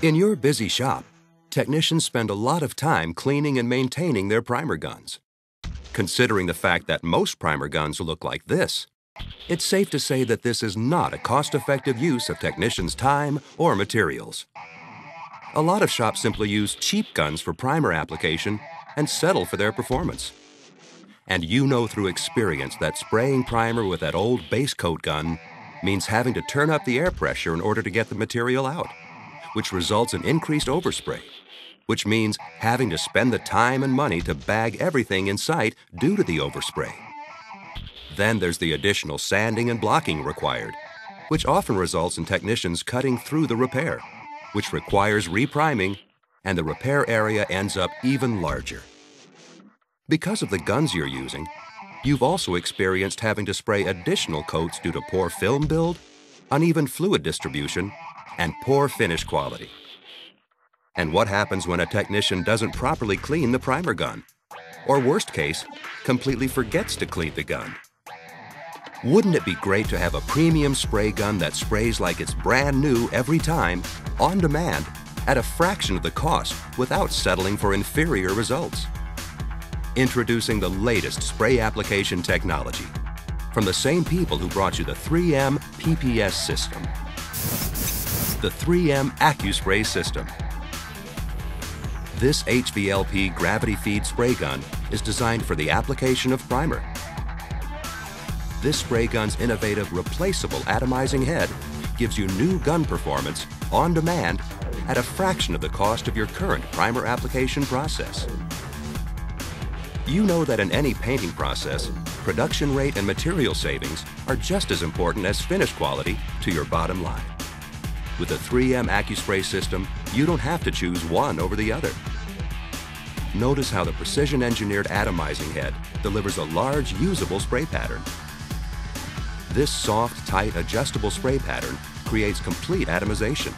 In your busy shop, technicians spend a lot of time cleaning and maintaining their primer guns. Considering the fact that most primer guns look like this, it's safe to say that this is not a cost-effective use of technicians' time or materials. A lot of shops simply use cheap guns for primer application and settle for their performance. And you know through experience that spraying primer with that old base coat gun means having to turn up the air pressure in order to get the material out, which results in increased overspray, which means having to spend the time and money to bag everything in sight due to the overspray. Then there's the additional sanding and blocking required, which often results in technicians cutting through the repair, which requires repriming, and the repair area ends up even larger. Because of the guns you're using, you've also experienced having to spray additional coats due to poor film build, uneven fluid distribution, and poor finish quality. And what happens when a technician doesn't properly clean the primer gun? Or worst case, completely forgets to clean the gun? Wouldn't it be great to have a premium spray gun that sprays like it's brand new every time, on demand, at a fraction of the cost without settling for inferior results? Introducing the latest spray application technology from the same people who brought you the 3M PPS system. The 3M AccuSpray system. This HVLP gravity feed spray gun is designed for the application of primer. This spray gun's innovative replaceable atomizing head gives you new gun performance on demand at a fraction of the cost of your current primer application process. You know that in any painting process, production rate and material savings are just as important as finish quality to your bottom line. With the 3M AccuSpray system, you don't have to choose one over the other. Notice how the precision-engineered atomizing head delivers a large, usable spray pattern. This soft, tight, adjustable spray pattern creates complete atomization,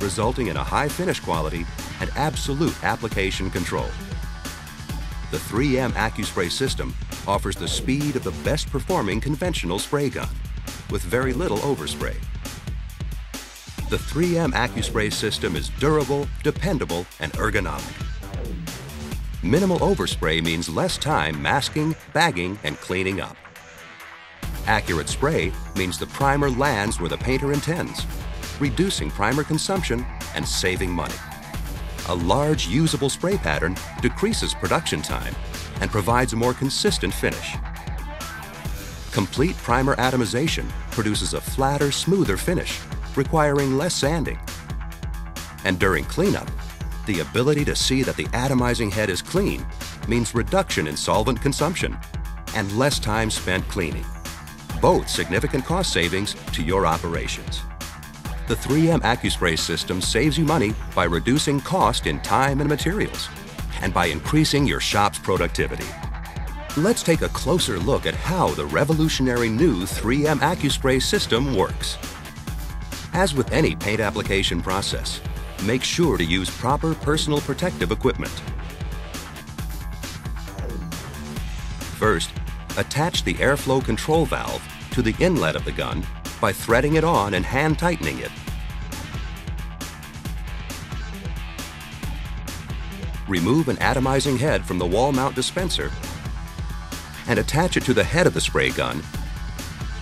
resulting in a high finish quality and absolute application control. The 3M AccuSpray system offers the speed of the best performing conventional spray gun with very little overspray. The 3M AccuSpray system is durable, dependable, and ergonomic. Minimal overspray means less time masking, bagging, and cleaning up. Accurate spray means the primer lands where the painter intends, reducing primer consumption and saving money. A large usable spray pattern decreases production time and provides a more consistent finish. Complete primer atomization produces a flatter, smoother finish, requiring less sanding. And during cleanup, the ability to see that the atomizing head is clean means reduction in solvent consumption and less time spent cleaning. Both significant cost savings to your operations. The 3M AccuSpray system saves you money by reducing cost in time and materials, and by increasing your shop's productivity. Let's take a closer look at how the revolutionary new 3M AccuSpray system works. As with any paint application process, make sure to use proper personal protective equipment. First, attach the airflow control valve to the inlet of the gun by threading it on and hand tightening it. Remove an atomizing head from the wall mount dispenser and attach it to the head of the spray gun,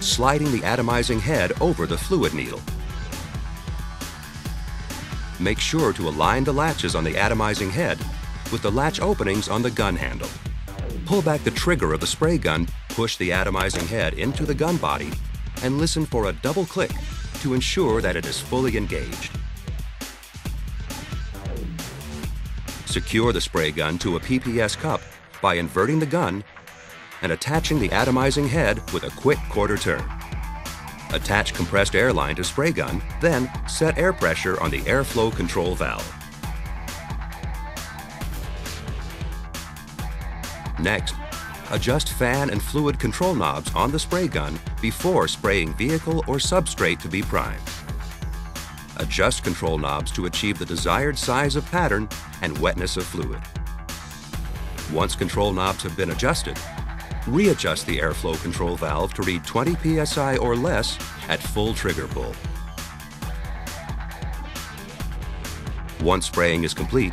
sliding the atomizing head over the fluid needle. Make sure to align the latches on the atomizing head with the latch openings on the gun handle. Pull back the trigger of the spray gun, push the atomizing head into the gun body, and listen for a double click to ensure that it is fully engaged. Secure the spray gun to a PPS cup by inverting the gun and attaching the atomizing head with a quick quarter turn. Attach compressed air line to spray gun, then set air pressure on the airflow control valve. Next, adjust fan and fluid control knobs on the spray gun before spraying vehicle or substrate to be primed. Adjust control knobs to achieve the desired size of pattern and wetness of fluid. Once control knobs have been adjusted, readjust the airflow control valve to read 20 psi or less at full trigger pull. Once spraying is complete,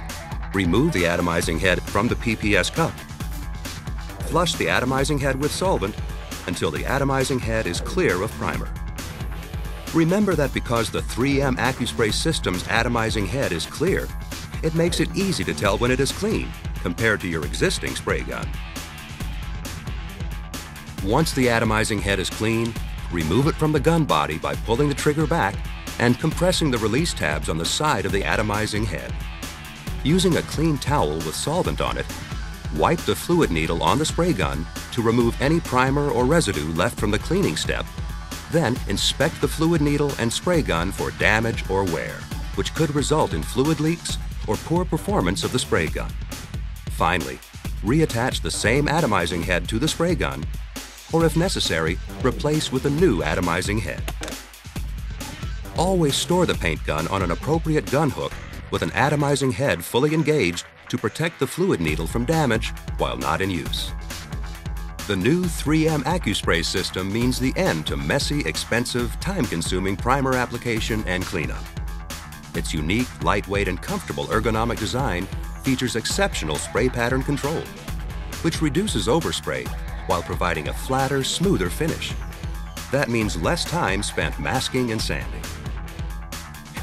remove the atomizing head from the PPS cup. Flush the atomizing head with solvent until the atomizing head is clear of primer. Remember that because the 3M AccuSpray system's atomizing head is clear, it makes it easy to tell when it is clean compared to your existing spray gun. Once the atomizing head is clean, remove it from the gun body by pulling the trigger back and compressing the release tabs on the side of the atomizing head. Using a clean towel with solvent on it, wipe the fluid needle on the spray gun to remove any primer or residue left from the cleaning step. Then inspect the fluid needle and spray gun for damage or wear, which could result in fluid leaks or poor performance of the spray gun. Finally, reattach the same atomizing head to the spray gun, or if necessary, replace with a new atomizing head. Always store the paint gun on an appropriate gun hook with an atomizing head fully engaged to protect the fluid needle from damage while not in use. The new 3M AccuSpray system means the end to messy, expensive, time-consuming primer application and cleanup. Its unique, lightweight, and comfortable ergonomic design features exceptional spray pattern control, which reduces overspray while providing a flatter, smoother finish. That means less time spent masking and sanding.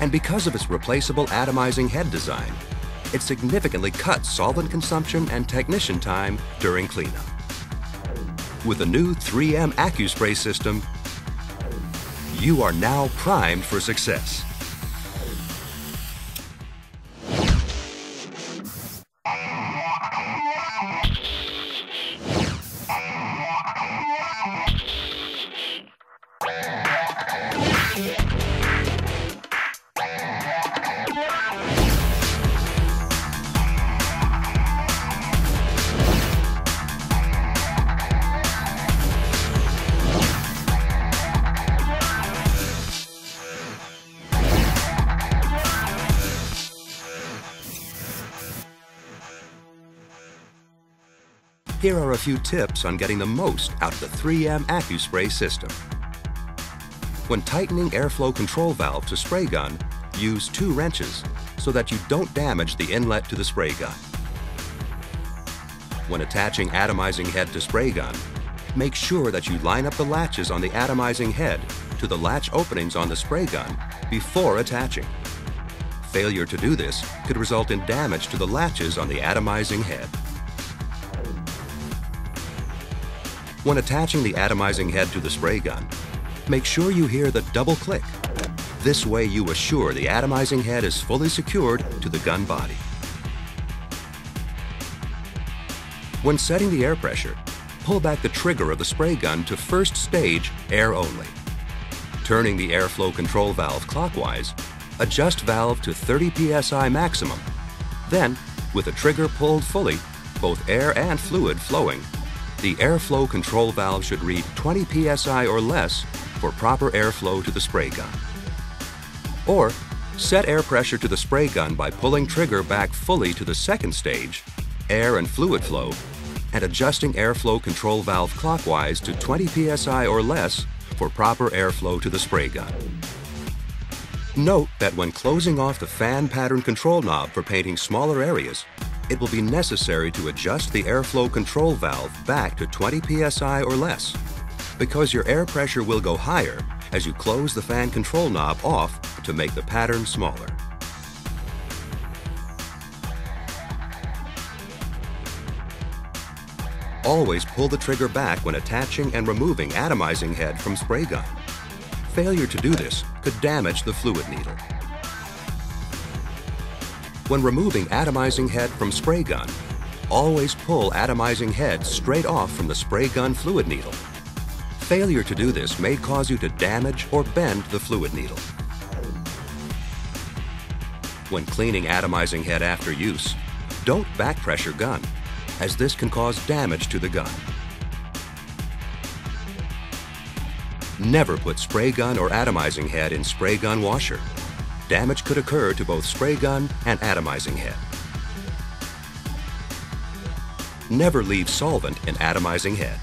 And because of its replaceable atomizing head design, it significantly cuts solvent consumption and technician time during cleanup. With the new 3M AccuSpray system, you are now primed for success. Here are a few tips on getting the most out of the 3M AccuSpray system. When tightening airflow control valve to spray gun, use two wrenches so that you don't damage the inlet to the spray gun. When attaching atomizing head to spray gun, make sure that you line up the latches on the atomizing head to the latch openings on the spray gun before attaching. Failure to do this could result in damage to the latches on the atomizing head. When attaching the atomizing head to the spray gun, make sure you hear the double click. This way you assure the atomizing head is fully secured to the gun body. When setting the air pressure, pull back the trigger of the spray gun to first stage air only. Turning the airflow control valve clockwise, adjust valve to 30 psi maximum. Then, with the trigger pulled fully, both air and fluid flowing, the airflow control valve should read 20 psi or less for proper airflow to the spray gun. Or, set air pressure to the spray gun by pulling trigger back fully to the second stage, air and fluid flow, and adjusting airflow control valve clockwise to 20 psi or less for proper airflow to the spray gun. Note that when closing off the fan pattern control knob for painting smaller areas, it will be necessary to adjust the airflow control valve back to 20 psi or less because your air pressure will go higher as you close the fan control knob off to make the pattern smaller. Always pull the trigger back when attaching and removing atomizing head from spray gun. Failure to do this could damage the fluid needle. When removing atomizing head from spray gun, always pull atomizing head straight off from the spray gun fluid needle. Failure to do this may cause you to damage or bend the fluid needle. When cleaning atomizing head after use, don't back pressure gun, as this can cause damage to the gun. Never put spray gun or atomizing head in spray gun washer damage could occur to both spray gun and atomizing head. Never leave solvent in atomizing head.